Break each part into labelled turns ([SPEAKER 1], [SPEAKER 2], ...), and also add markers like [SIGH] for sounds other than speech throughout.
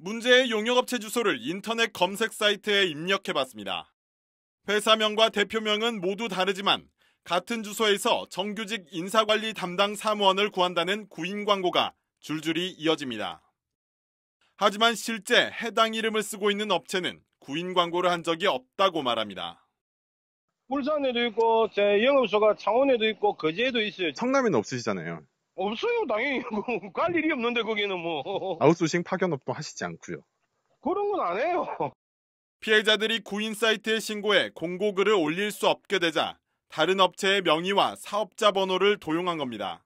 [SPEAKER 1] 문제의 용역업체 주소를 인터넷 검색 사이트에 입력해봤습니다. 회사명과 대표명은 모두 다르지만 같은 주소에서 정규직 인사관리 담당 사무원을 구한다는 구인 광고가 줄줄이 이어집니다. 하지만 실제 해당 이름을 쓰고 있는 업체는 구인 광고를 한 적이 없다고 말합니다.
[SPEAKER 2] 울산에도 있고 제 영업소가 창원에도 있고 거제에도 있어요.
[SPEAKER 3] 성남에는 없으시잖아요.
[SPEAKER 2] 없어요 당연히 [LAUGHS] 갈 일이 없는데 거기는 뭐 [LAUGHS]
[SPEAKER 3] 아웃소싱 파견업도 하시지 않고요.
[SPEAKER 2] 그런 건 안 해요.
[SPEAKER 1] 피해자들이 구인 사이트에 신고해 공고글을 올릴 수 없게 되자 다른 업체의 명의와 사업자 번호를 도용한 겁니다.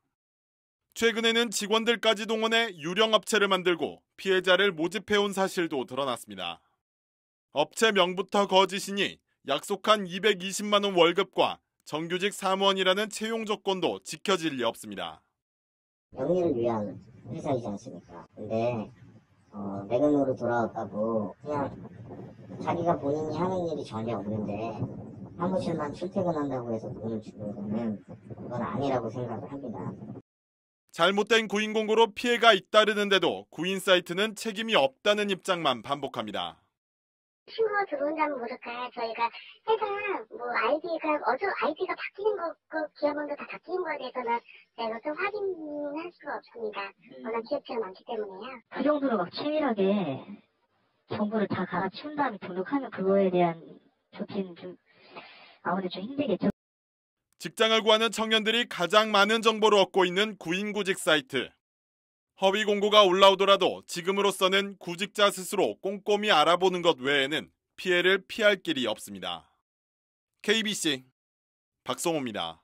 [SPEAKER 1] 최근에는 직원들까지 동원해 유령 업체를 만들고 피해자를 모집해온 사실도 드러났습니다. 업체 명부터 거짓이니 약속한 220만 원 월급과 정규직 사무원이라는 채용 조건도 지켜질 리 없습니다.
[SPEAKER 4] 영리를 위한 회사이지 않습니까? 근데 어, 내 돈으로 돌아왔다고 그냥 자기가 본인이 하는 일이 전혀 없는데 사무실만 출퇴근한다고 해서 돈을 주고 그러면 그건 아니라고 생각을 합니다.
[SPEAKER 1] 잘못된 구인 공고로 피해가 잇따르는데도 구인 사이트는 책임이 없다는 입장만 반복합니다.
[SPEAKER 5] 신고가 들어온다면 모를까 저희가 회사 뭐 아이디가 어저 아이디가 바뀌는 거, 그 기업번호 다 바뀌는 거에 대해서는 제가 좀 확인할 수가 없습니다. 워낙 기업체가 많기 때문에요.
[SPEAKER 6] 그 정도로 막 치밀하게 정보를 다 갈아치운 다음에 등록하면 그거에 대한 조치는 좀 아무래도 좀 힘들겠죠.
[SPEAKER 1] 직장을 구하는 청년들이 가장 많은 정보를 얻고 있는 구인구직 사이트. 허위 공고가 올라오더라도 지금으로서는 구직자 스스로 꼼꼼히 알아보는 것 외에는 피해를 피할 길이 없습니다. KBC 박성호입니다.